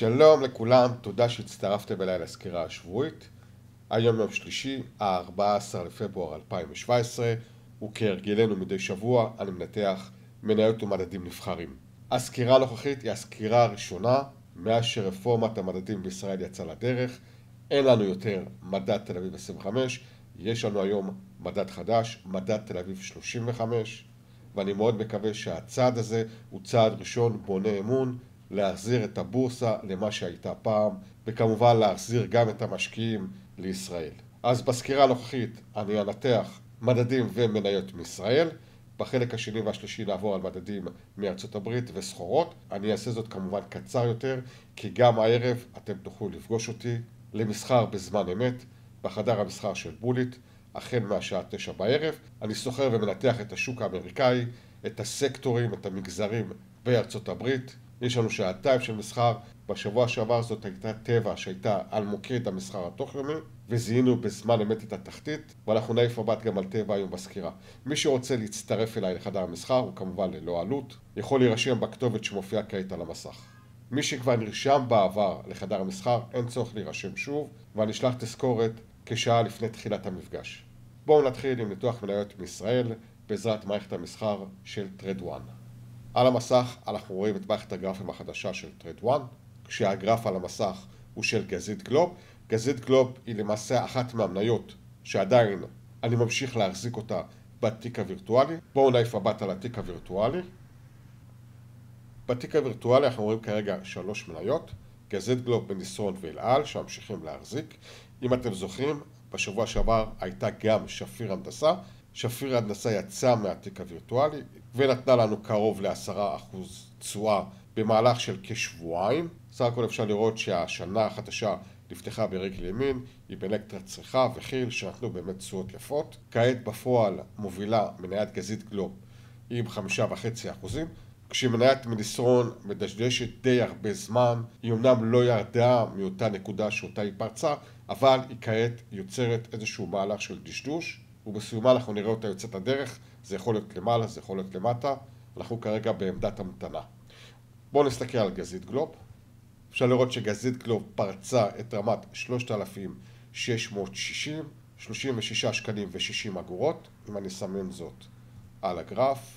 שלום לכולם, תודה שהצטרפתם אליי לסקירה השבועית. היום יום שלישי, ה-14 לפברואר 2017, וכהרגלנו מדי שבוע אני מנתח מניות ומדדים נבחרים. הסקירה הנוכחית היא הסקירה הראשונה מאז שרפורמת המדדים בישראל יצאה לדרך. אין לנו יותר מדד תל אביב 25, יש לנו היום מדד חדש, מדד תל אביב 35, ואני מאוד מקווה שהצעד הזה הוא צעד ראשון בונה אמון להחזיר את הבורסה למה שהייתה פעם, וכמובן להחזיר גם את המשקיעים לישראל. אז בסקירה הנוכחית אני אנתח מדדים ומניות מישראל. בחלק השני והשלישי נעבור על מדדים מארצות הברית וסחורות. אני אעשה זאת כמובן קצר יותר, כי גם הערב אתם תוכלו לפגוש אותי למסחר בזמן אמת בחדר המסחר של בוליט, החל מהשעה תשע בערב. אני סוחר ומנתח את השוק האמריקאי, את הסקטורים, את המגזרים בארצות הברית. יש לנו שעתיים של מסחר, בשבוע שעבר זאת הייתה טבע שהייתה על מוקד המסחר התוך יומי וזיהינו בזמן אמת את התחתית ואנחנו נעיף מבט גם על טבע היום בסקירה. מי שרוצה להצטרף אליי לחדר המסחר הוא כמובן ללא עלות, יכול להירשם בכתובת שמופיעה כעת על המסך. מי שכבר נרשם בעבר לחדר המסחר אין צורך להירשם שוב ואני אשלח תזכורת כשעה לפני תחילת המפגש. בואו נתחיל עם ניתוח מניות מישראל בעזרת מערכת המסחר של טרד 1. על המסך אנחנו רואים את מערכת הגרפים החדשה של טרד 1, כשהגרף על המסך הוא של גזית גלוב. גזית גלוב היא למעשה אחת מהמניות שעדיין אני ממשיך להחזיק אותה בתיק הווירטואלי. בואו נעיף מבט על התיק הווירטואלי. בתיק הווירטואלי אנחנו רואים כרגע שלוש מניות, גזית גלוב, בניסון ואל על, שממשיכים להחזיק. אם אתם זוכרים, בשבוע שעבר הייתה גם שפיר הנדסה. שפיר הנדסה יצא מהתיק הווירטואלי ונתנה לנו קרוב לעשרה אחוז תשואה במהלך של כשבועיים. סך הכל אפשר לראות שהשנה החדשה נפתחה ברגל ימין, היא בנקטרת צריכה וכי"ל שנתנו באמת תשואות יפות. כעת בפועל מובילה מניית גזית גלוב עם חמישה וחצי אחוזים, כשמניית מניסרון מדשדשת די הרבה זמן, היא אמנם לא ירדה מאותה נקודה שאותה היא פרצה, אבל היא כעת יוצרת איזשהו מהלך של דשדוש, ובסיומה אנחנו נראה אותה יוצאת הדרך, זה יכול להיות למעלה, זה יכול להיות למטה, אנחנו כרגע בעמדת המתנה. בואו נסתכל על גזית גלוב. אפשר לראות שגזית גלוב פרצה את רמת 3,660, 36 שקלים ו-60 אגורות, אם אני אסמן זאת על הגרף.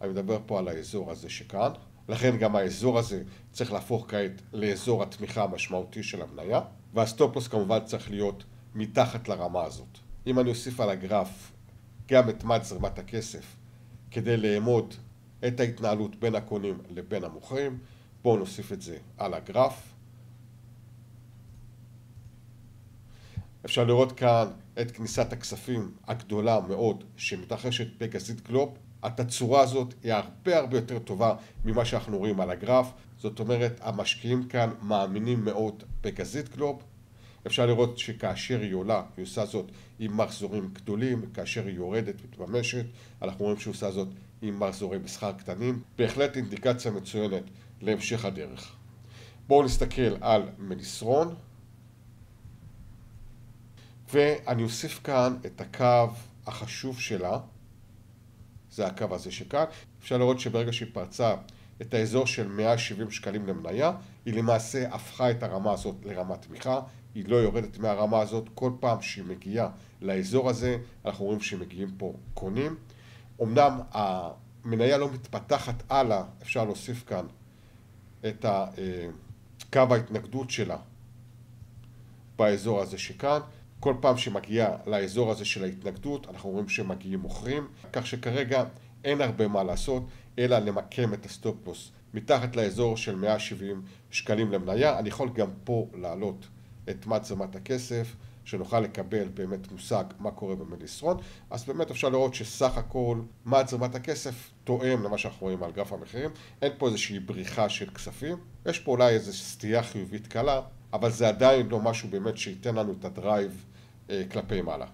אני מדבר פה על האזור הזה שכאן, לכן גם האזור הזה צריך להפוך כעת לאזור התמיכה המשמעותי של המניה, והסטופוס כמובן צריך להיות מתחת לרמה הזאת. אם אני אוסיף על הגרף גם את מד זרמת הכסף כדי לאמוד את ההתנהלות בין הקונים לבין המוכרים, בואו נוסיף את זה על הגרף. אפשר לראות כאן את כניסת הכספים הגדולה מאוד שמתרחשת בגזית גלוב. התצורה הזאת היא הרבה הרבה יותר טובה ממה שאנחנו רואים על הגרף. זאת אומרת, המשקיעים כאן מאמינים מאוד בגזית גלוב. אפשר לראות שכאשר היא עולה, היא עושה זאת עם מחזורים גדולים, כאשר היא יורדת ומתממשת, אנחנו רואים שהיא עושה זאת עם מחזורי מסחר קטנים. בהחלט אינדיקציה מצוינת להמשך הדרך. בואו נסתכל על מליסרון, ואני אוסיף כאן את הקו החשוב שלה, זה הקו הזה שכאן. אפשר לראות שברגע שהיא פרצה את האזור של 170 שקלים למניה, היא למעשה הפכה את הרמה הזאת לרמת תמיכה, היא לא יורדת מהרמה הזאת, כל פעם שהיא מגיעה לאזור הזה, אנחנו רואים שמגיעים פה קונים. אמנם המניה לא מתפתחת הלאה, אפשר להוסיף כאן את אה, קו ההתנגדות שלה באזור הזה שכאן. כל פעם שמגיעה לאזור הזה של ההתנגדות, אנחנו רואים שמגיעים מוכרים, כך שכרגע אין הרבה מה לעשות, אלא למקם את הסטופוס מתחת לאזור של 170 שקלים למניה. אני יכול גם פה להעלות את מצלמת הכסף, שנוכל לקבל באמת מושג מה קורה במליסרון, אז באמת אפשר לראות שסך הכל מצלמת הכסף תואם למה שאנחנו רואים על גרף המחירים, אין פה איזושהי בריחה של כספים, יש פה אולי איזו סטייה חיובית קלה, אבל זה עדיין לא משהו באמת שייתן לנו את הדרייב אה, כלפי מעלה.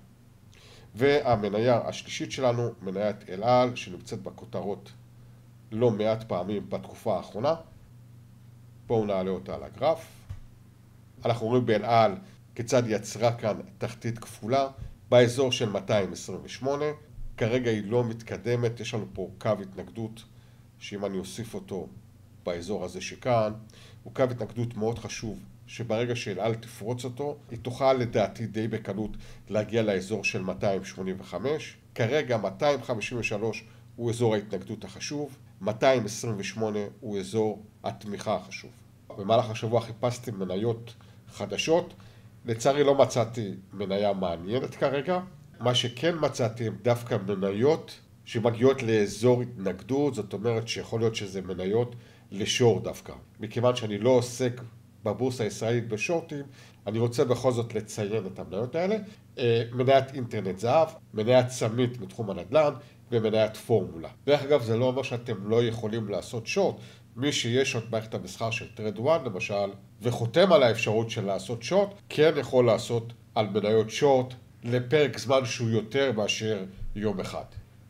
והמניה השלישית שלנו, מניית אל על, שנמצאת בכותרות לא מעט פעמים בתקופה האחרונה. בואו נעלה אותה על הגרף. אנחנו רואים באל על כיצד יצרה כאן תחתית כפולה באזור של 228. כרגע היא לא מתקדמת, יש לנו פה קו התנגדות שאם אני אוסיף אותו באזור הזה שכאן, הוא קו התנגדות מאוד חשוב, שברגע שאל על תפרוץ אותו, היא תוכל לדעתי די בקלות להגיע לאזור של 285. כרגע 253 הוא אזור ההתנגדות החשוב, 228 הוא אזור התמיכה החשוב. במהלך השבוע חיפשתי מניות חדשות, לצערי לא מצאתי מניה מעניינת כרגע, מה שכן מצאתי הם דווקא מניות שמגיעות לאזור התנגדות, זאת אומרת שיכול להיות שזה מניות לשור דווקא. מכיוון שאני לא עוסק בבורסה הישראלית בשורטים, אני רוצה בכל זאת לציין את המניות האלה. אה, מניית אינטרנט זהב, מניית צמית מתחום הנדל"ן ומניית פורמולה. דרך אגב, זה לא אומר שאתם לא יכולים לעשות שורט. מי שיש עוד מערכת המסחר של טרד 1 למשל, וחותם על האפשרות של לעשות שורט, כן יכול לעשות על מניות שורט לפרק זמן שהוא יותר מאשר יום אחד.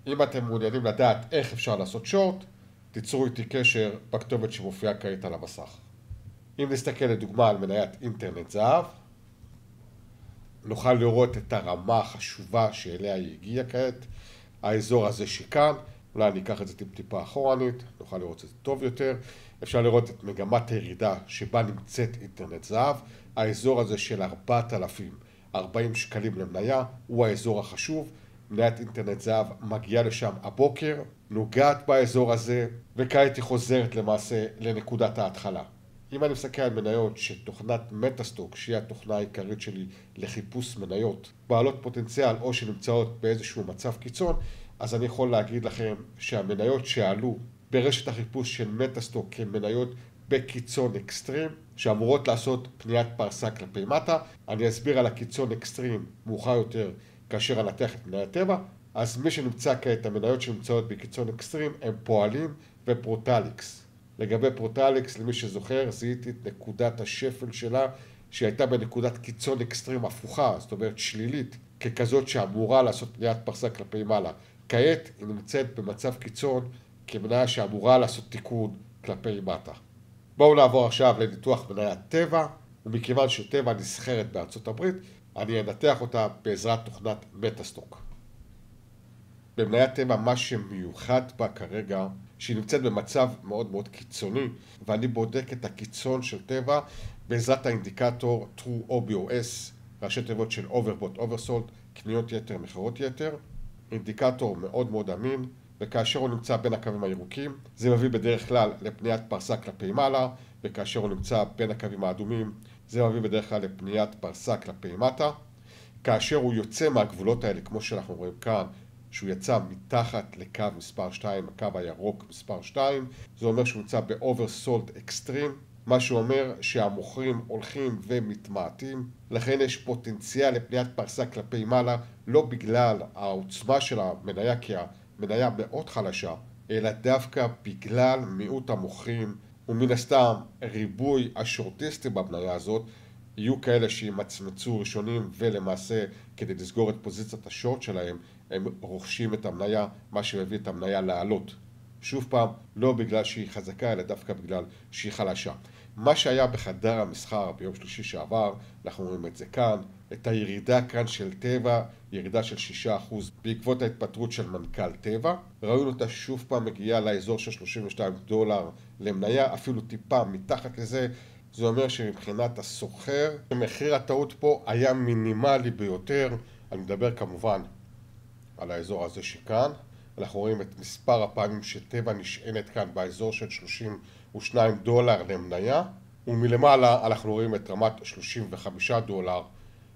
אם אתם מעוניינים לדעת איך אפשר לעשות שורט, תיצרו איתי קשר בכתובת שמופיעה כעת על המסך. אם נסתכל לדוגמה על מניית אינטרנט זהב, נוכל לראות את הרמה החשובה שאליה היא הגיעה כעת, האזור הזה שכאן, אולי אני אקח את זה טיפה אחורנית, נוכל לראות את זה טוב יותר, אפשר לראות את מגמת הירידה שבה נמצאת אינטרנט זהב, האזור הזה של 4,040 שקלים למניה הוא האזור החשוב, מניית אינטרנט זהב מגיעה לשם הבוקר, נוגעת באזור הזה, וכעת היא חוזרת למעשה לנקודת ההתחלה. אם אני מסתכל על מניות שתוכנת מטאסטוק, שהיא התוכנה העיקרית שלי לחיפוש מניות, בעלות פוטנציאל או שנמצאות באיזשהו מצב קיצון, אז אני יכול להגיד לכם שהמניות שעלו ברשת החיפוש של MetaStock כמניות בקיצון אקסטרים, שאמורות לעשות פניית פרסה כלפי מטה. אני אסביר על הקיצון אקסטרים מאוחר יותר כאשר אנתח את מניית טבע. אז מי שנמצא כעת, המניות שנמצאות בקיצון אקסטרים הם פועלים ופרוטליקס. לגבי פרוטליקס, למי שזוכר, זיהיתי את נקודת השפל שלה, שהייתה בנקודת קיצון אקסטרים הפוכה, זאת אומרת שלילית, ככזאת שאמורה לעשות פניית פרסה כלפי מעלה. כעת היא נמצאת במצב קיצון כמניה שאמורה לעשות תיקון כלפי מטה. בואו נעבור עכשיו לניתוח מניית טבע, ומכיוון שטבע נסחרת בארצות הברית, אני אנתח אותה בעזרת תוכנת מטאסטוק. במניית טבע מה שמיוחד בה כרגע, שהיא נמצאת במצב מאוד מאוד קיצוני, ואני בודק את הקיצון של טבע בעזרת האינדיקטור True OBOS, ראשי תיבות של Overbot Oversold, קניות יתר, מכירות יתר, אינדיקטור מאוד מאוד אמין, וכאשר הוא נמצא בין הקווים הירוקים, זה מביא בדרך כלל לפניית פרסה כלפי מעלה, וכאשר הוא נמצא בין הקווים האדומים, זה מביא בדרך כלל לפניית פרסה כלפי מטה. כאשר הוא יוצא מהגבולות האלה, כמו שאנחנו רואים כאן, שהוא יצא מתחת לקו מספר 2, הקו הירוק מספר 2, זה אומר שהוא נמצא ב-oversold extreme, מה שאומר שהמוכרים הולכים ומתמעטים, לכן יש פוטנציאל לפניית פרסה כלפי מעלה, לא בגלל העוצמה של המניה, כי המניה מאוד חלשה, אלא דווקא בגלל מיעוט המוכרים, ומן הסתם ריבוי השורטיסטים במניה הזאת, יהיו כאלה שימצמצו ראשונים ולמעשה כדי לסגור את פוזיציית השורט שלהם הם רוכשים את המניה, מה שמביא את המניה לעלות. שוב פעם, לא בגלל שהיא חזקה, אלא דווקא בגלל שהיא חלשה. מה שהיה בחדר המסחר ביום שלישי שעבר, אנחנו רואים את זה כאן, את הירידה כאן של טבע, ירידה של 6% בעקבות ההתפטרות של מנכ"ל טבע. ראינו אותה שוב פעם מגיעה לאזור של 32 דולר למניה, אפילו טיפה מתחת לזה. זה אומר שמבחינת הסוחר, מחיר הטעות פה היה מינימלי ביותר. אני מדבר כמובן על האזור הזה שכאן. אנחנו רואים את מספר הפעמים שטבע נשענת כאן באזור של 32 דולר למניה, ומלמעלה אנחנו רואים את רמת 35 דולר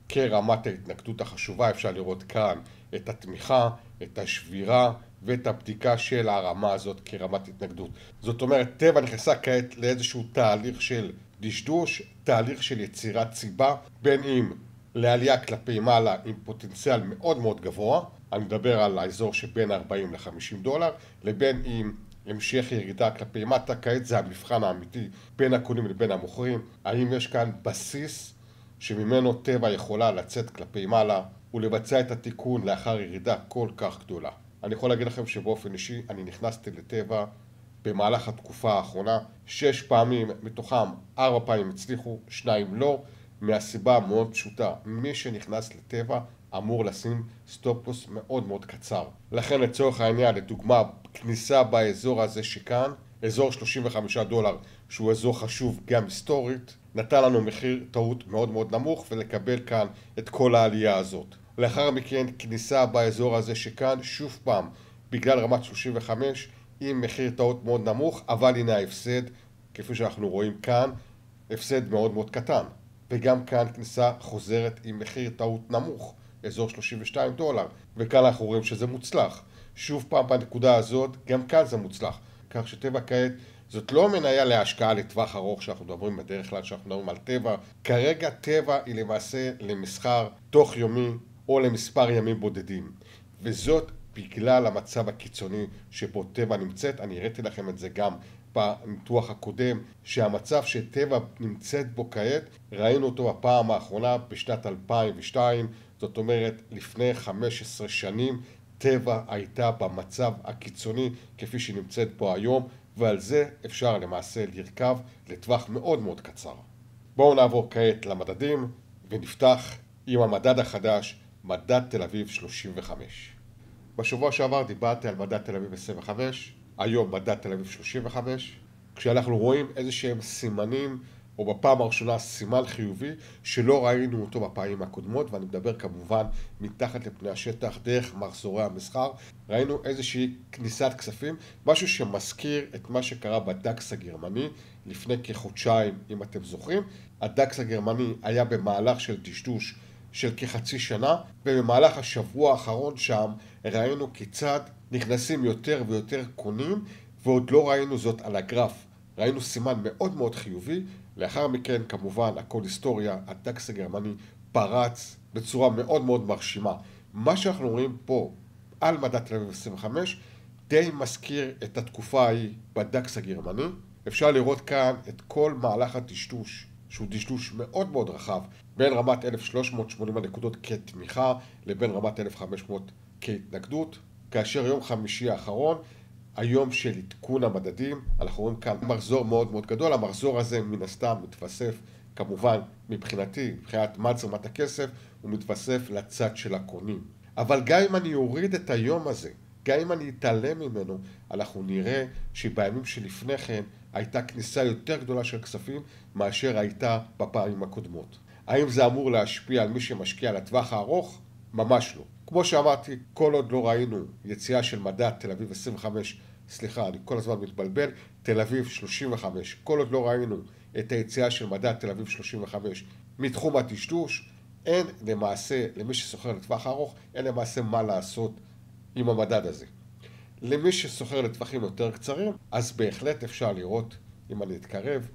כרמת ההתנגדות החשובה. אפשר לראות כאן את התמיכה, את השבירה ואת הבדיקה של הרמה הזאת כרמת התנגדות. זאת אומרת, טבע נכנסה כעת לאיזשהו תהליך של דשדוש, תהליך של יצירת סיבה, בין אם לעלייה כלפי מעלה עם פוטנציאל מאוד מאוד גבוה, אני מדבר על האזור שבין 40 ל-50 דולר, לבין עם המשך ירידה כלפי מטה, כעת זה המבחן האמיתי בין הקונים לבין המוכרים, האם יש כאן בסיס שממנו טבע יכולה לצאת כלפי מעלה ולבצע את התיקון לאחר ירידה כל כך גדולה. אני יכול להגיד לכם שבאופן אישי אני נכנסתי לטבע במהלך התקופה האחרונה, שש פעמים מתוכם ארבע פעמים הצליחו, שניים לא, מהסיבה המאוד פשוטה, מי שנכנס לטבע אמור לשים סטופוס מאוד מאוד קצר. לכן לצורך העניין, לדוגמה, כניסה באזור הזה שכאן, אזור 35 דולר, שהוא אזור חשוב גם היסטורית, נתן לנו מחיר טעות מאוד מאוד נמוך ולקבל כאן את כל העלייה הזאת. לאחר מכן כניסה באזור הזה שכאן שוב פעם בגלל רמת 35 עם מחיר טעות מאוד נמוך אבל הנה ההפסד כפי שאנחנו רואים כאן הפסד מאוד מאוד קטן וגם כאן כניסה חוזרת עם מחיר טעות נמוך אזור 32 דולר. וכאן אנחנו רואים שזה מוצלח. שוב פעם בנקודה הזאת גם כאן זה מוצלח. כך שטבע כעת זאת לא מניה להשקעה לטווח ארוך שאנחנו מדברים בדרך כלל שאנחנו מדברים על טבע. כרגע טבע היא למעשה למסחר תוך יומי או למספר ימים בודדים. וזאת בגלל המצב הקיצוני שבו טבע נמצאת, אני הראיתי לכם את זה גם בניתוח הקודם, שהמצב שטבע נמצאת בו כעת, ראינו אותו בפעם האחרונה בשנת 2002, זאת אומרת לפני 15 שנים טבע הייתה במצב הקיצוני כפי שהיא נמצאת בו היום, ועל זה אפשר למעשה לרכב לטווח מאוד מאוד קצר. בואו נעבור כעת למדדים ונפתח עם המדד החדש מדד תל אביב 35. בשבוע שעבר דיברתי על מדד תל אביב 25, היום מדד תל אביב 35, כשאנחנו רואים איזה שהם סימנים, או בפעם הראשונה סימן חיובי, שלא ראינו אותו בפעמים הקודמות, ואני מדבר כמובן מתחת לפני השטח, דרך מחזורי המסחר, ראינו איזושהי כניסת כספים, משהו שמזכיר את מה שקרה בדקס הגרמני לפני כחודשיים, אם אתם זוכרים. הדקס הגרמני היה במהלך של דשדוש של כחצי שנה, ובמהלך השבוע האחרון שם ראינו כיצד נכנסים יותר ויותר קונים, ועוד לא ראינו זאת על הגרף. ראינו סימן מאוד מאוד חיובי, לאחר מכן כמובן הכל היסטוריה, הדקס הגרמני פרץ בצורה מאוד מאוד מרשימה. מה שאנחנו רואים פה על מדד תל אביב 25 די מזכיר את התקופה ההיא בדקס הגרמני. אפשר לראות כאן את כל מהלך הטשטוש שהוא דשדוש מאוד מאוד רחב בין רמת 1380 הנקודות כתמיכה לבין רמת 1500 כהתנגדות כאשר יום חמישי האחרון היום של עדכון המדדים אנחנו רואים כאן מחזור מאוד מאוד גדול המחזור הזה מן הסתם מתווסף כמובן מבחינתי מבחינת מה תזרמת הכסף הוא מתווסף לצד של הקונים אבל גם אם אני אוריד את היום הזה גם אם אני אתעלם ממנו, אנחנו נראה שבימים שלפני כן הייתה כניסה יותר גדולה של כספים מאשר הייתה בפעמים הקודמות. האם זה אמור להשפיע על מי שמשקיע לטווח הארוך? ממש לא. כמו שאמרתי, כל עוד לא ראינו יציאה של מדד תל אביב 25, סליחה, אני כל הזמן מתבלבל, תל אביב 35, כל עוד לא ראינו את היציאה של מדד תל אביב 35 מתחום הטשטוש, אין למעשה, למי שסוחר לטווח הארוך, אין למעשה מה לעשות עם המדד הזה. למי שסוחר לטווחים יותר קצרים, אז בהחלט אפשר לראות, אם אני אתקרב,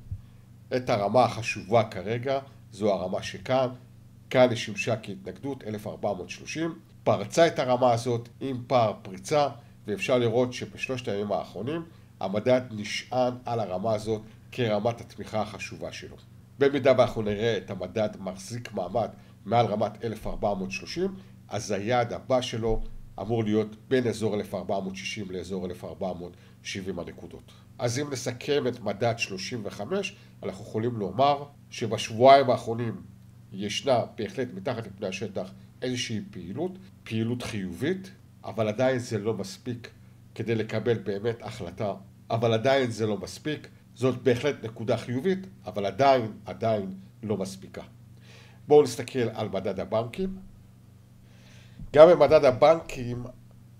את הרמה החשובה כרגע, זו הרמה שכאן, כאן שימשה כהתנגדות, 1430, פרצה את הרמה הזאת עם פער פריצה, ואפשר לראות שבשלושת הימים האחרונים המדד נשען על הרמה הזאת כרמת התמיכה החשובה שלו. במידה ואנחנו נראה את המדד מחזיק מעמד מעל רמת 1430, אז היעד הבא שלו אמור להיות בין אזור 1460 לאזור 1470 הנקודות. אז אם נסכם את מדד 35, אנחנו יכולים לומר שבשבועיים האחרונים ישנה בהחלט מתחת לפני השטח איזושהי פעילות, פעילות חיובית, אבל עדיין זה לא מספיק כדי לקבל באמת החלטה, אבל עדיין זה לא מספיק, זאת בהחלט נקודה חיובית, אבל עדיין, עדיין לא מספיקה. בואו נסתכל על מדד הבנקים. גם במדד הבנקים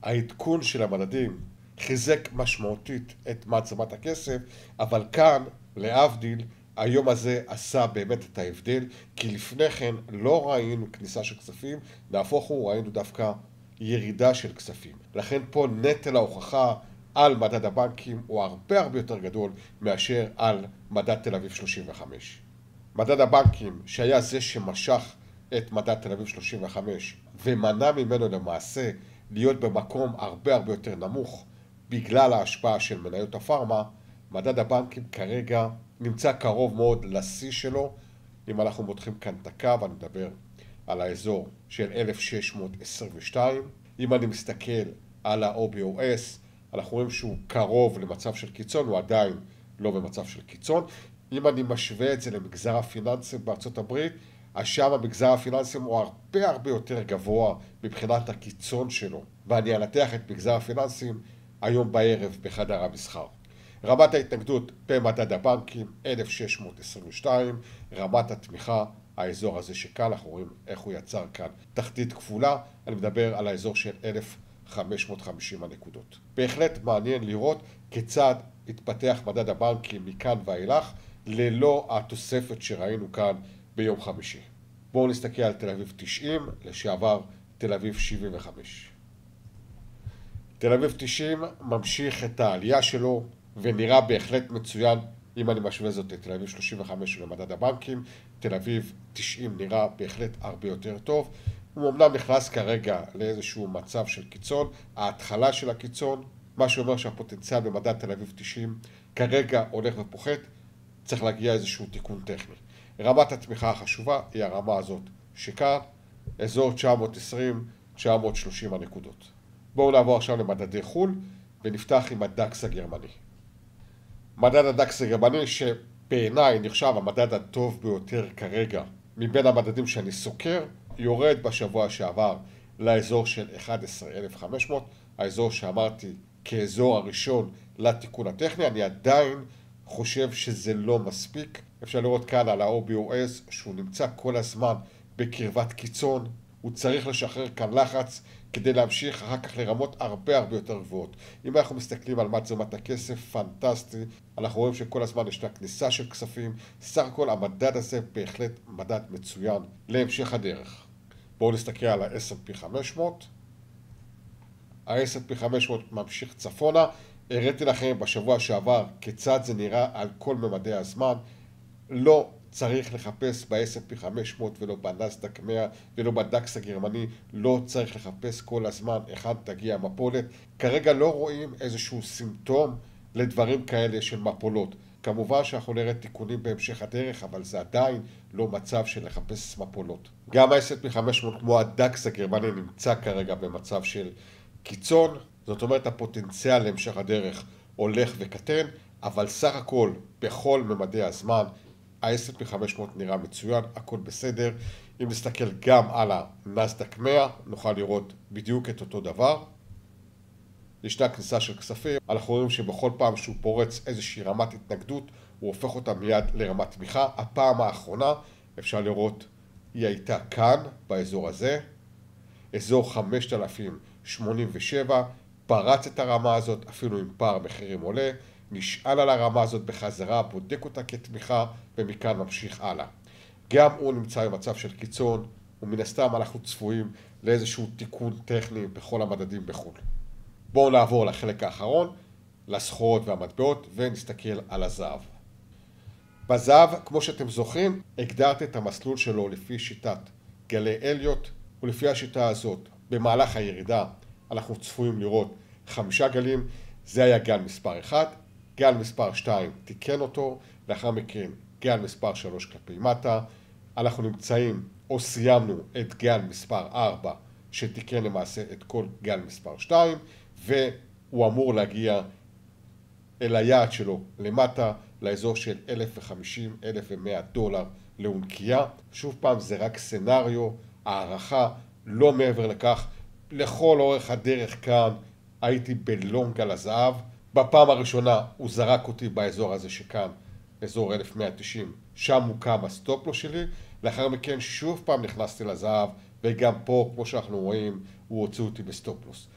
העדכון של המדדים חיזק משמעותית את מעצמת הכסף, אבל כאן, להבדיל, היום הזה עשה באמת את ההבדל, כי לפני כן לא ראינו כניסה של כספים, נהפוך הוא, ראינו דווקא ירידה של כספים. לכן פה נטל ההוכחה על מדד הבנקים הוא הרבה הרבה יותר גדול מאשר על מדד תל אביב 35. מדד הבנקים, שהיה זה שמשך את מדד תל אביב 35 ומנע ממנו למעשה להיות במקום הרבה הרבה יותר נמוך בגלל ההשפעה של מניות הפארמה, מדד הבנקים כרגע נמצא קרוב מאוד לשיא שלו. אם אנחנו מותחים כאן את הקו, אני מדבר על האזור של 1622. אם אני מסתכל על ה-OBOS, אנחנו רואים שהוא קרוב למצב של קיצון, הוא עדיין לא במצב של קיצון. אם אני משווה את זה למגזר הפיננסים בארצות הברית, אז שם המגזר הפיננסים הוא הרבה הרבה יותר גבוה מבחינת הקיצון שלו, ואני אנתח את מגזר הפיננסים היום בערב בחדר המסחר. רמת ההתנגדות במדד הבנקים 1622, רמת התמיכה האזור הזה שכאן, אנחנו רואים איך הוא יצר כאן תחתית כפולה, אני מדבר על האזור של 1,550 הנקודות. בהחלט מעניין לראות כיצד התפתח מדד הבנקים מכאן ואילך ללא התוספת שראינו כאן ביום חמישי. בואו נסתכל על תל אביב 90, לשעבר תל אביב 75. תל אביב 90 ממשיך את העלייה שלו ונראה בהחלט מצוין אם אני משווה זאת לתל אביב 35 למדד הבנקים, תל אביב 90 נראה בהחלט הרבה יותר טוב. הוא אמנם נכנס כרגע לאיזשהו מצב של קיצון, ההתחלה של הקיצון, מה שאומר שהפוטנציאל במדד תל אביב 90 כרגע הולך ופוחת, צריך להגיע איזשהו תיקון טכני. רמת התמיכה החשובה היא הרמה הזאת, שכאן אזור 920-930 הנקודות. בואו נעבור עכשיו למדדי חו"ל ונפתח עם הדקס הגרמני. מדד הדקס הגרמני שבעיניי נחשב המדד הטוב ביותר כרגע. מבין המדדים שאני סוקר, יורד בשבוע שעבר לאזור של 11,500, האזור שאמרתי כאזור הראשון לתיקון הטכני, אני עדיין חושב שזה לא מספיק. אפשר לראות כאן על ה-OBOS שהוא נמצא כל הזמן בקרבת קיצון, הוא צריך לשחרר כאן לחץ כדי להמשיך אחר כך לרמות הרבה הרבה יותר גבוהות. אם אנחנו מסתכלים על מה תזומת הכסף, פנטסטי, אנחנו רואים שכל הזמן ישנה כניסה של כספים, סך הכל המדד הזה בהחלט מדד מצוין להמשך הדרך. בואו נסתכל על ה-S&P 500. ה-S&P 500 ממשיך צפונה, הראיתי לכם בשבוע שעבר כיצד זה נראה על כל ממדי הזמן. לא צריך לחפש ב-S&P 500 ולא בנסדק 100 ולא בדקס הגרמני, לא צריך לחפש כל הזמן היכן תגיע המפולת. כרגע לא רואים איזשהו סימפטום לדברים כאלה של מפולות. כמובן שאנחנו נראה תיקונים בהמשך הדרך, אבל זה עדיין לא מצב של לחפש מפולות. גם ה-S&P 500 כמו הדקס הגרמני נמצא כרגע במצב של קיצון, זאת אומרת הפוטנציאל להמשך הדרך הולך וקטן, אבל סך הכל בכל ממדי הזמן ה-S&P 500 נראה מצוין, הכל בסדר. אם נסתכל גם על הנסדק 100, נוכל לראות בדיוק את אותו דבר. ישנה כניסה של כספים, אנחנו רואים שבכל פעם שהוא פורץ איזושהי רמת התנגדות, הוא הופך אותה מיד לרמת תמיכה. הפעם האחרונה, אפשר לראות, היא הייתה כאן, באזור הזה, אזור 5087, פרץ את הרמה הזאת אפילו עם פער מחירים עולה, נשאל על הרמה הזאת בחזרה, בודק אותה כתמיכה ומכאן ממשיך הלאה. גם הוא נמצא במצב של קיצון ומן הסתם אנחנו צפויים לאיזשהו תיקון טכני בכל המדדים בחו"ל. בואו נעבור לחלק האחרון, לסחורות והמטבעות ונסתכל על הזהב. בזהב, כמו שאתם זוכרים, הגדרתי את המסלול שלו לפי שיטת גלי אליוט ולפי השיטה הזאת במהלך הירידה אנחנו צפויים לראות חמישה גלים, זה היה גל מספר 1, גל מספר 2 תיקן אותו, לאחר מכן גל מספר 3 כלפי מטה, אנחנו נמצאים או סיימנו את גל מספר 4 שתיקן למעשה את כל גל מספר 2 והוא אמור להגיע אל היעד שלו למטה לאזור של 1,050-1,100 דולר לאונקייה. שוב פעם זה רק סנאריו, הערכה, לא מעבר לכך. לכל אורך הדרך כאן הייתי בלונג על הזהב. בפעם הראשונה הוא זרק אותי באזור הזה שכאן, אזור 1190, שם מוקם הסטופלו שלי. לאחר מכן שוב פעם נכנסתי לזהב וגם פה, כמו שאנחנו רואים, הוא הוציא אותי בסטופלוס.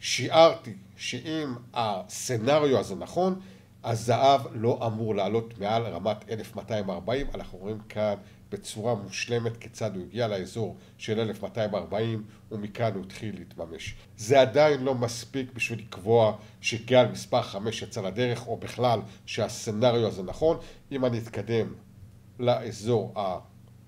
שיערתי שאם הסצנריו הזה נכון, הזהב לא אמור לעלות מעל רמת 1240, אנחנו רואים כאן בצורה מושלמת כיצד הוא הגיע לאזור של 1240 ומכאן הוא התחיל להתממש. זה עדיין לא מספיק בשביל לקבוע שגל מספר 5 יצא לדרך או בכלל שהסצנריו הזה נכון. אם אני אתקדם לאזור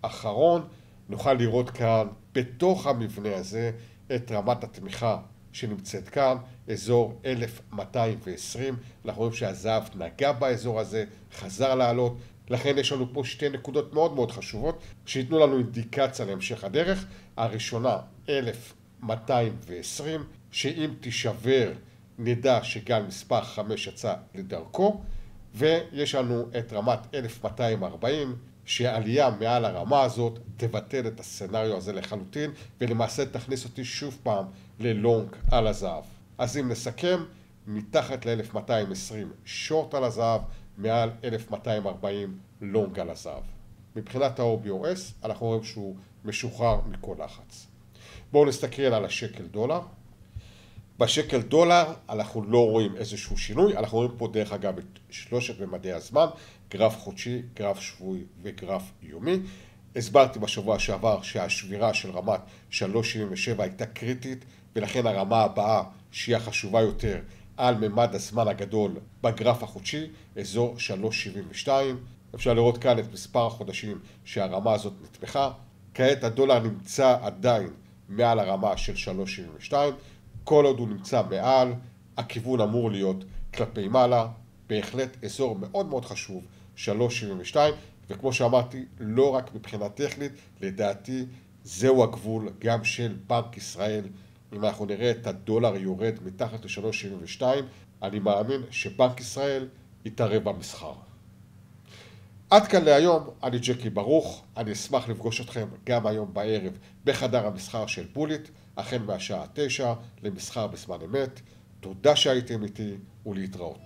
האחרון נוכל לראות כאן בתוך המבנה הזה את רמת התמיכה שנמצאת כאן, אזור 1220, אנחנו רואים שהזהב נגע באזור הזה, חזר לעלות, לכן יש לנו פה שתי נקודות מאוד מאוד חשובות שייתנו לנו אינדיקציה להמשך הדרך. הראשונה 1220, שאם תישבר נדע שגל מספר 5 יצא לדרכו, ויש לנו את רמת 1240 שעלייה מעל הרמה הזאת תבטל את הסצנריו הזה לחלוטין ולמעשה תכניס אותי שוב פעם ללונג על הזהב. אז אם נסכם, מתחת ל-1220 שורט על הזהב, מעל 1240 לונג על הזהב. מבחינת ה-OBOS אנחנו רואים שהוא משוחרר מכל לחץ. בואו נסתכל על השקל דולר. בשקל דולר אנחנו לא רואים איזשהו שינוי, אנחנו רואים פה דרך אגב את שלושת ממדי הזמן, גרף חודשי, גרף שבועי וגרף יומי. הסברתי בשבוע שעבר שהשבירה של רמת 3.77 הייתה קריטית ולכן הרמה הבאה שהיא החשובה יותר על ממד הזמן הגדול בגרף החודשי, אזור 3.72. אפשר לראות כאן את מספר החודשים שהרמה הזאת נתמכה. כעת הדולר נמצא עדיין מעל הרמה של 3.72. כל עוד הוא נמצא מעל, הכיוון אמור להיות כלפי מעלה. בהחלט אזור מאוד מאוד חשוב, 3.72, וכמו שאמרתי, לא רק מבחינה טכנית, לדעתי זהו הגבול גם של בנק ישראל. אם אנחנו נראה את הדולר יורד מתחת ל-3.72, אני מאמין שבנק ישראל יתערב במסחר. עד כאן להיום, אני ג'קי ברוך, אני אשמח לפגוש אתכם גם היום בערב בחדר המסחר של בוליט, החל מהשעה 9 למסחר בזמן אמת. תודה שהייתם איתי ולהתראות.